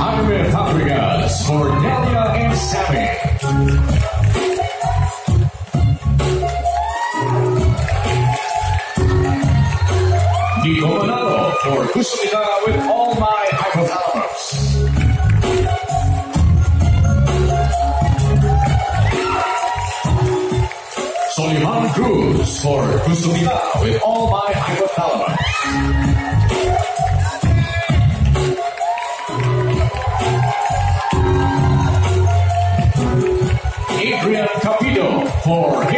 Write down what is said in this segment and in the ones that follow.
Jaime Fabregas for Delia and Sammy. Nico Manalo for Gusto Kita with All My Hypothalamus. Soliman Cruz for Gusto Kita with All My Hypothalamus. Adrian Capito for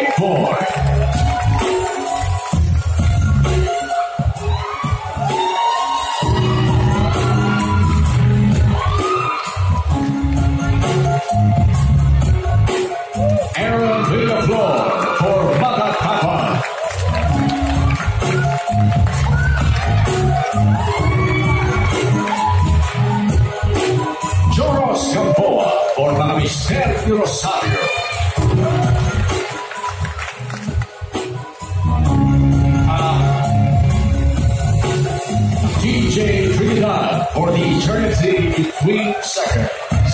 Joros Gamboa for Mga Mister Rosario. DJ Trinidad for the eternity between seconds.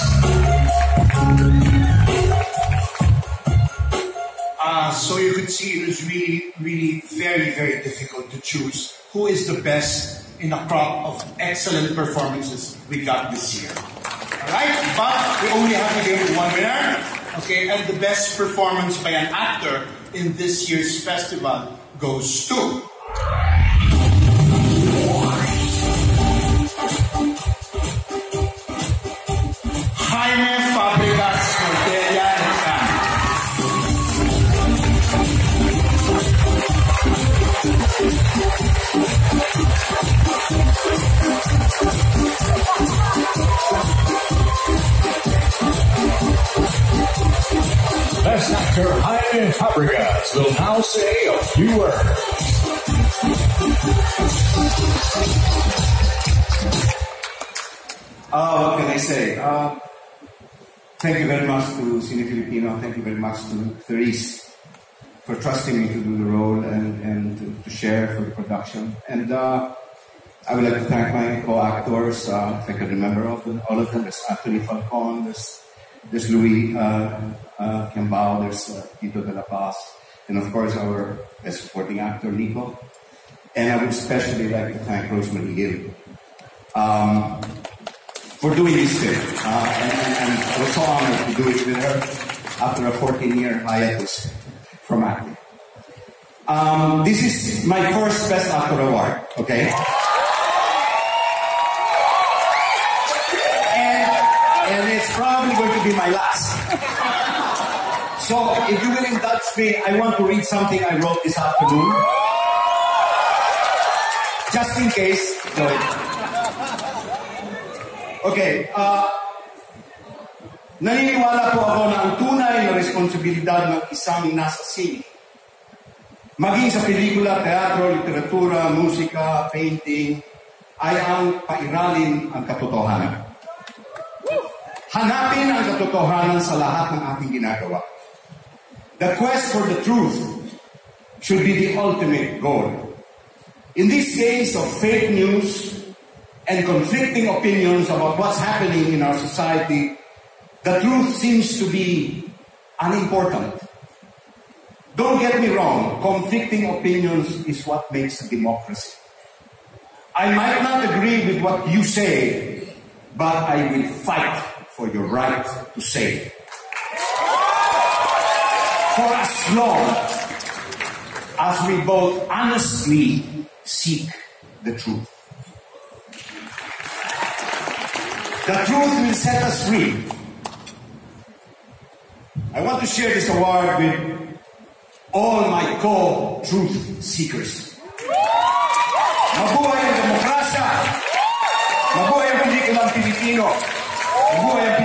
Uh, so you could see it was really, really very, very difficult to choose who is the best in a crop of excellent performances we got this year. Alright? But we only have to give one winner. Okay, and the best performance by an actor in this year's festival goes to. Actor Jaime Fabregas will now say a few words. Uh, what can I say? Uh, thank you very much to Cine Filipino. Thank you very much to Therese for trusting me to do the role and, and to, to share for the production. And uh, I would like to thank my co-actors, uh, if I can remember. All of them. There's Anthony Falcon, there's, there's Louis uh, uh, Cambao, there's uh, Tito de la Paz, and of course our best supporting actor, Nico. And I would especially like to thank Rosemarie Gil. Um, for doing this film. Uh, and, and, and so honored to do it with her after a 14 year hiatus from acting. Um, this is my first Best Actor Award, okay? Be my last. So if you will indulge me, I want to read something I wrote this afternoon. Just in case. So, Okay, uh, naniniwala po ako na ang tunay na responsibilidad ng isang nasa sine, maging sa pelikula, teatro, literatura, musika, painting, ay ang pairalin ang katotohanan. Hanapin ang katotohanan sa lahat ng ating ginagawa. The quest for the truth should be the ultimate goal. In this case of fake news, and conflicting opinions about what's happening in our society, the truth seems to be unimportant. Don't get me wrong, conflicting opinions is what makes a democracy. I might not agree with what you say, but I will fight for your right to say it. For as long as we both honestly seek the truth. The truth will set us free. I want to share this award with all my co-truth seekers. Mabuhay ang demokrasya! Mabuhay ang Pilipino! Mabuhay ang.